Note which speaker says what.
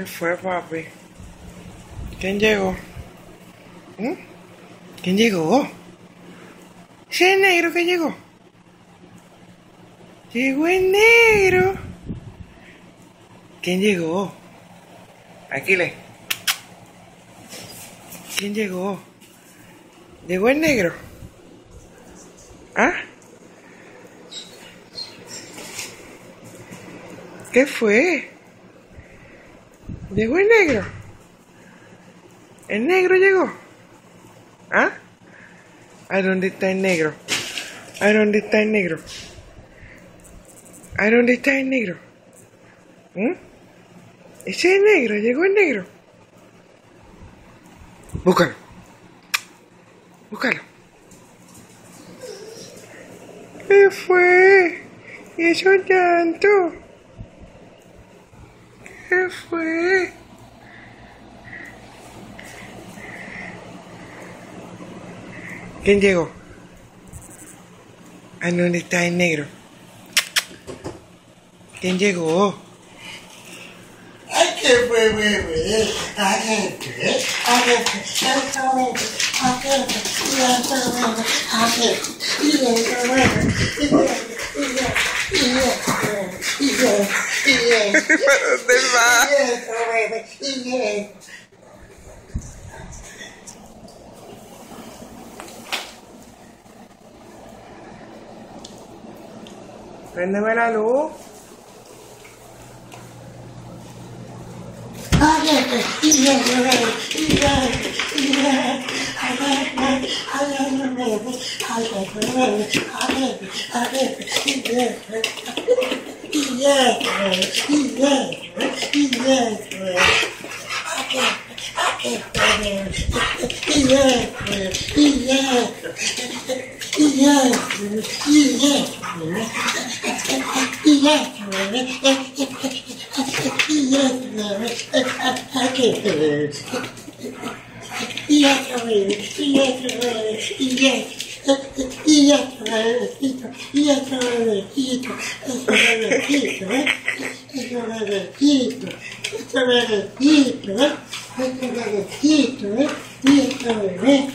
Speaker 1: ¿Qué fue, papi? ¿Quién llegó? ¿Mm? ¿Quién llegó? ¿Ese es negro que llegó? Llegó el negro. ¿Quién llegó? Aquiles. ¿Quién llegó? ¿Llegó el negro? ¿Ah? ¿Qué fue? ¿Llegó el negro? ¿El negro llegó? ¿Ah? ¿A dónde está el negro? ¿A dónde está el negro? ¿A dónde está el negro? ¿Mm? Ese es el negro, llegó el negro. Búscalo. Búscalo. ¿Qué fue? ¿Y eso tanto? ¿Qué fue? ¿Quién llegó? ¿A dónde está el negro? ¿Quién llegó?
Speaker 2: Ay, qué bebé, ay, qué, ay, Yes.
Speaker 1: This mine.
Speaker 2: Yes, oh, wait, wait. Yes.
Speaker 1: Préndeme la luz.
Speaker 2: Oh, yes, yes, yes, yes, yes. I love you, baby. I love you, baby. I love you, baby. I love you, baby. I love you, baby. Yes, yes, yes, I can't, I can't stand him. Yes, yes, yes, yes, yes, yes, I can't stand him. Yes, yes, yes, yes, yes, cabecito, y el cabecito, el cabecito, ¿eh? El cabecito, el cabecito, ¿eh? El cabecito, ¿eh? Y el cabecito.